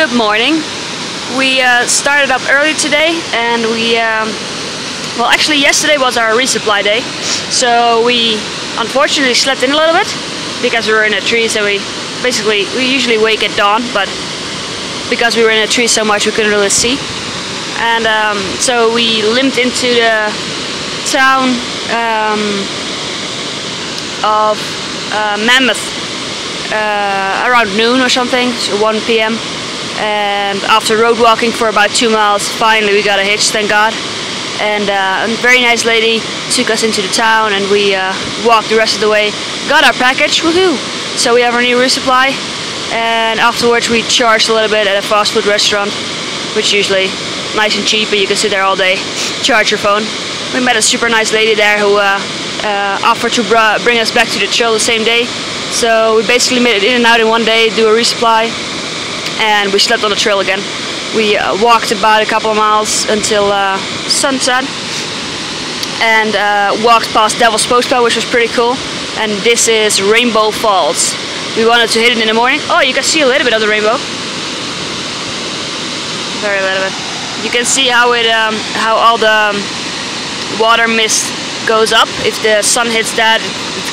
Good morning. We uh, started up early today and we, um, well actually yesterday was our resupply day. So we unfortunately slept in a little bit because we were in a tree so we basically, we usually wake at dawn but because we were in a tree so much we couldn't really see. And um, so we limped into the town um, of uh, Mammoth uh, around noon or something, so 1 p.m. And after road walking for about two miles, finally we got a hitch, thank God. And uh, a very nice lady took us into the town and we uh, walked the rest of the way. Got our package, woohoo! So we have our new resupply. And afterwards we charged a little bit at a fast food restaurant, which usually nice and cheap, but you can sit there all day, charge your phone. We met a super nice lady there who uh, uh, offered to br bring us back to the trail the same day. So we basically made it in and out in one day, do a resupply, and we slept on the trail again. We uh, walked about a couple of miles until uh, sunset, and uh, walked past Devil's Postpile, which was pretty cool. And this is Rainbow Falls. We wanted to hit it in the morning. Oh, you can see a little bit of the rainbow. Very little bit. You can see how it, um, how all the um, water mist goes up. If the sun hits that,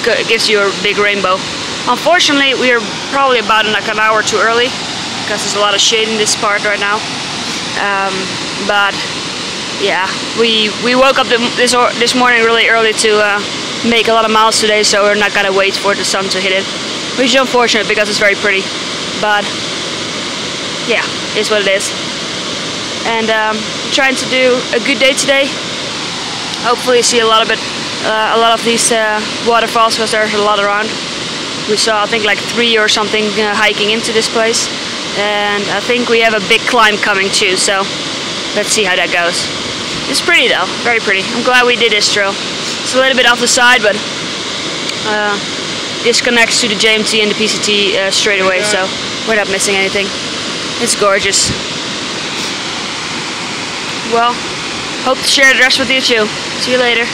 it gives you a big rainbow. Unfortunately, we are probably about like an hour too early because there's a lot of shade in this part right now. Um, but yeah, we we woke up this this morning really early to uh, make a lot of miles today, so we're not gonna wait for the sun to hit it, which is unfortunate because it's very pretty. But yeah, is what it is. And um, trying to do a good day today. Hopefully, see a lot of it, uh, a lot of these uh, waterfalls because there's a lot around. We saw, I think, like three or something uh, hiking into this place. And I think we have a big climb coming too, so let's see how that goes. It's pretty though, very pretty. I'm glad we did this trail. It's a little bit off the side, but uh, disconnects to the JMT and the PCT uh, straight away, so we're not missing anything. It's gorgeous. Well, hope to share the rest with you too. See you later.